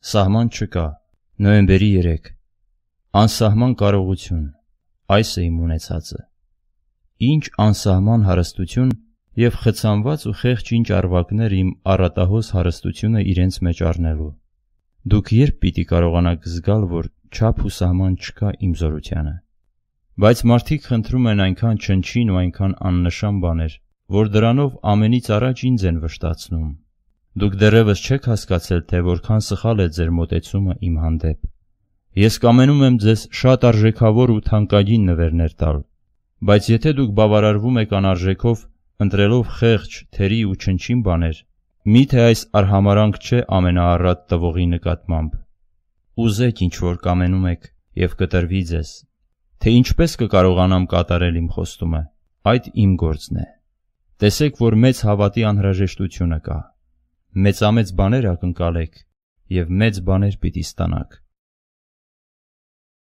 Սահման չկա։ Նոյեմբերի 3։ Անսահման կարողություն։ Այս է իմ ունեցածը։ Ինչ անսահման հարստություն եւ խցանված ու խեղճ ինչ արվակներ իմ առատահոս հարստությունը իրենց մեջ առնելու։ Դուք երբ պիտի կարողանաք զգալ, որ չափ ու սահման չկա իմ զորությանը։ Բայց մարդիկ խնդրում են այնքան չնչին ու այնքան աննշան բաներ, որ դրանով ամենից առաջ ինձ են վշտացնում։ Դուք դեռևս չեք հասկացել, թե որքան սխալ է ձեր մտածումը իմ հանդեպ։ Ես կամենում եմ ձեզ շատ արժեքավոր ու թանկագին նվերներ տալ, բայց եթե դուք բավարարվում եք անարժեքով, ընտրելով խեղճ, թերի ու չնչին բաներ, միթե այս արհամարանք չէ ամենաառատ տվողի նկատմամբ։ Ուզեք ինչ որ կամենում եք եւ կտրվի ձեզ։ Թե ինչպես կկարողանամ կատարել իմ խոստումը, այդ իմ գործն է։ Տեսեք, որ մեծ հավատի անհրաժեշտությունը կա։ Մեծամեծ բաներ ակնկալեք եւ մեծ բաներ պիտի ստանաք։